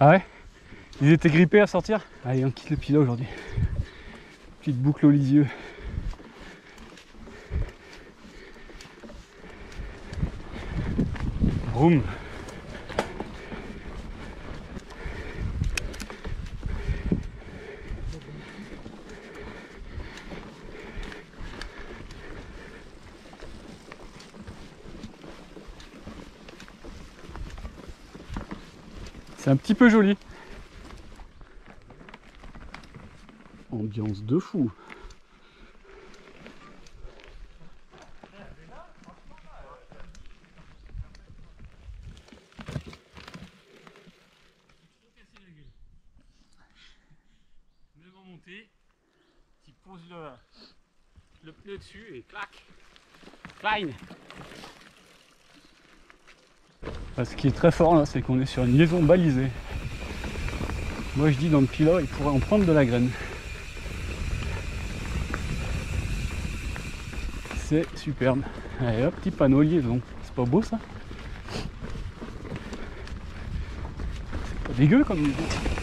Ah ouais Ils étaient grippés à sortir Allez, on quitte le pilat aujourd'hui. Petite boucle aux lisieux. Vroom. C'est un petit peu joli. Ambiance de fou. Devant monter, tu poses le, le pneu dessus et clac. Klein. Ah, Ce qui est très fort là, c'est qu'on est sur une liaison balisée. Moi je dis dans le pilote, il pourrait en prendre de la graine. C'est superbe. Allez petit panneau liaison. C'est pas beau ça? C'est pas dégueu comme liaison.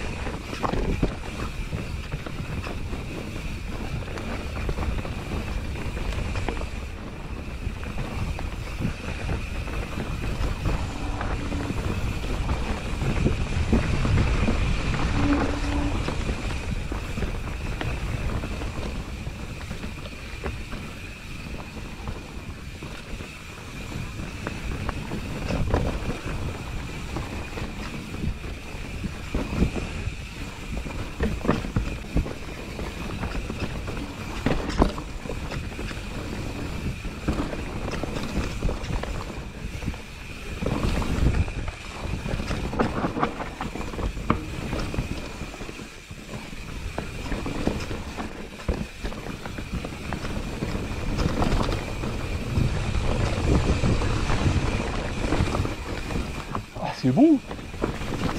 C'est bon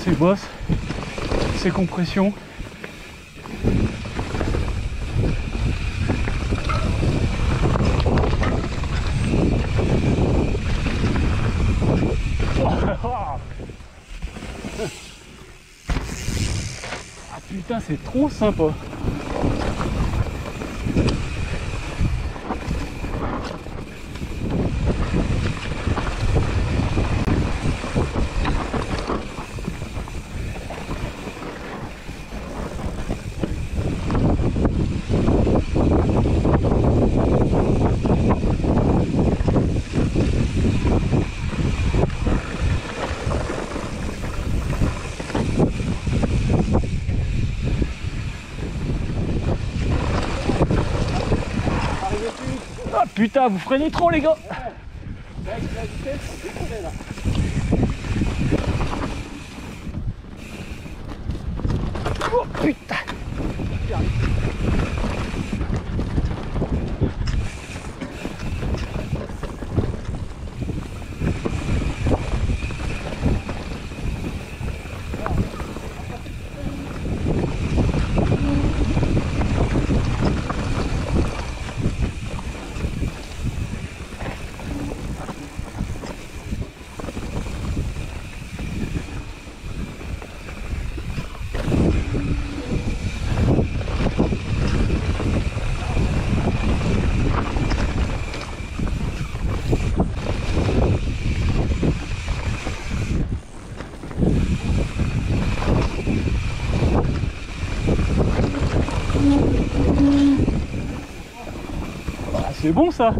Ces bosses, ces compressions. Ah putain, c'est trop sympa. Ah putain, vous freinez trop les gars. Oh putain Ah, C'est bon ça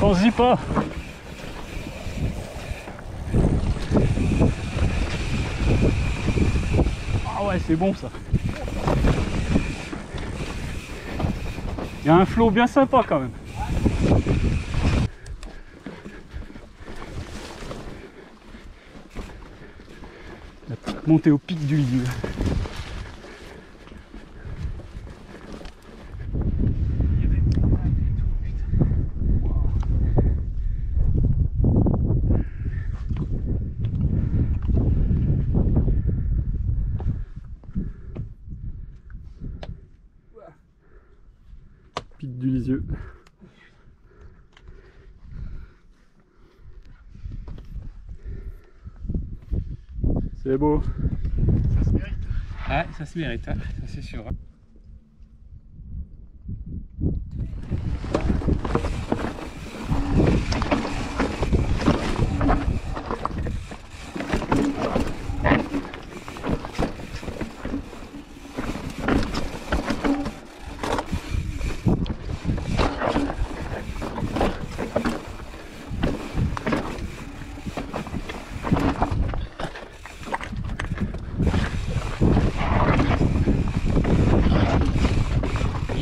Pense-y pas. Ah ouais, c'est bon ça. Il y a un flot bien sympa quand même. La petite montée au pic du lieu. du Lisieux. C'est beau. Ça se mérite. Ouais, ça se mérite, hein, ça c'est sûr.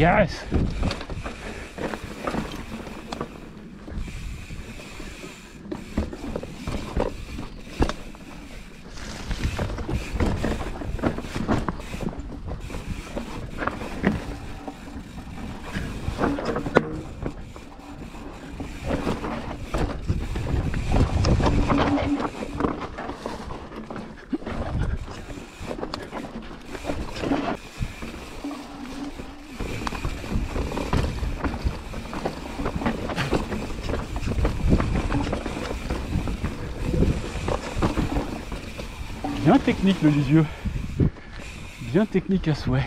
Yes! Technique le Lisieux. Bien technique à souhait.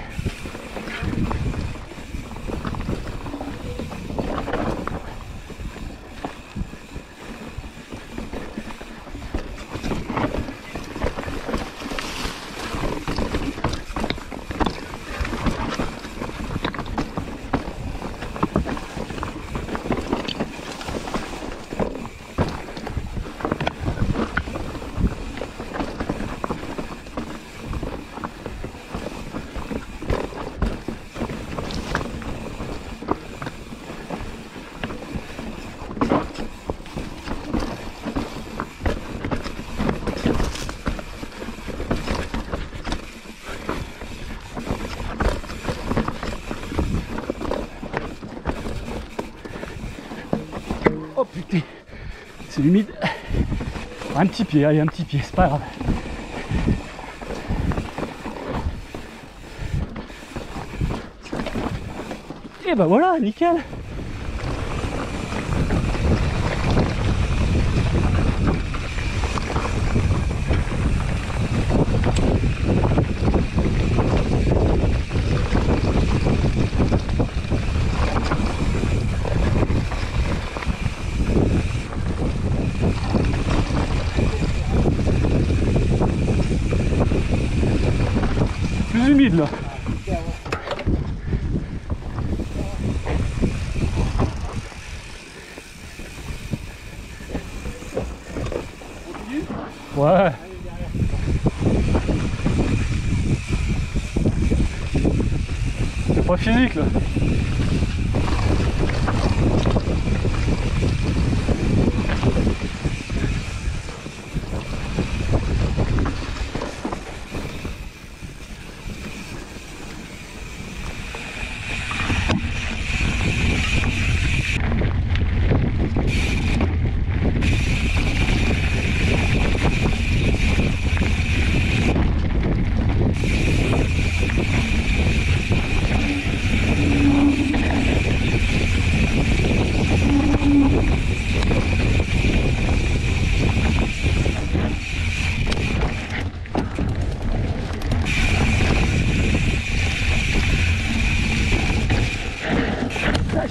Oh putain, humide. Un petit pied, allez, un petit pied, c'est pas grave. Et bah voilà, nickel. Plus humide là. Ouais. C'est pas physique là.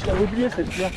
Ah, je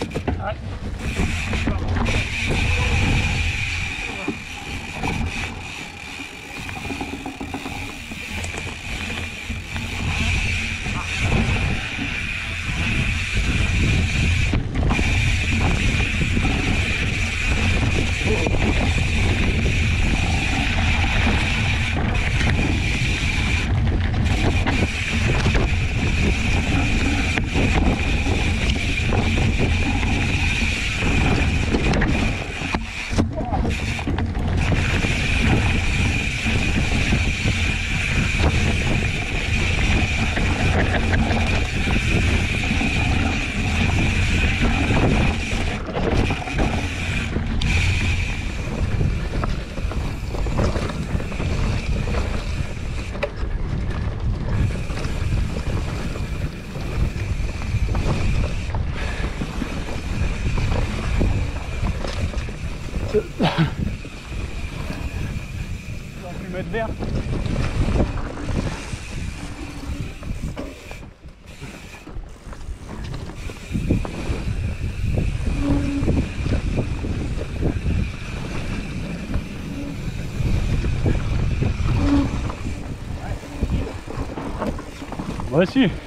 Voici.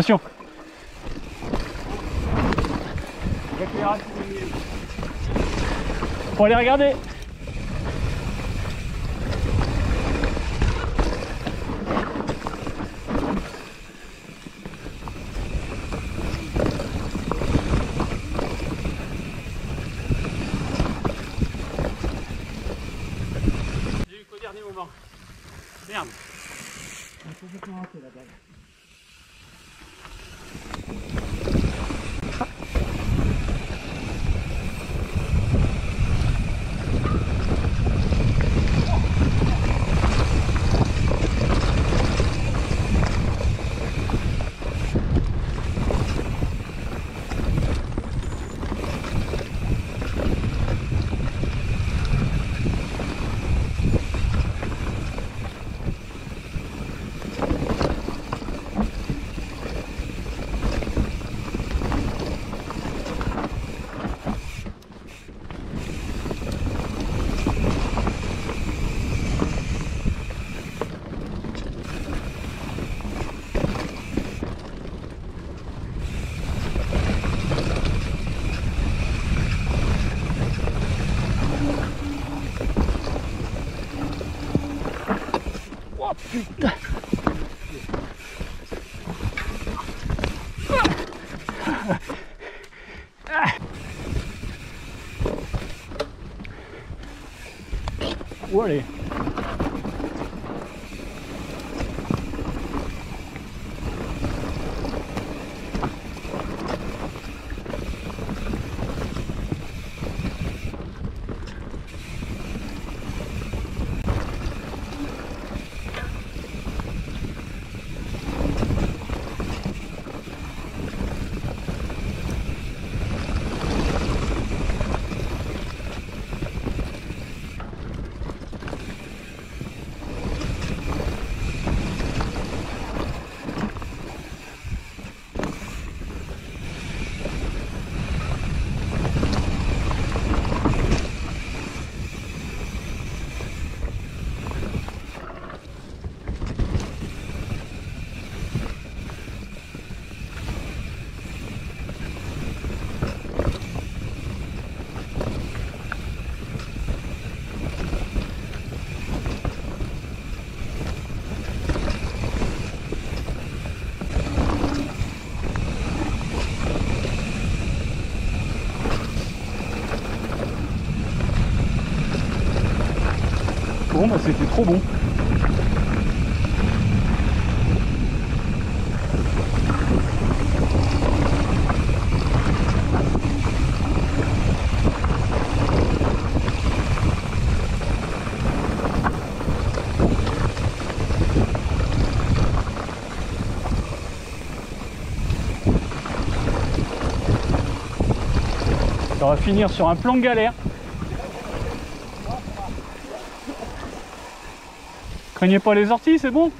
Attention. Faut aller regarder. J'ai eu qu'au dernier moment. Merde. Oh, Bon bah c'était trop bon. Ça va finir sur un plan galère. Craignez pas les orties, c'est bon?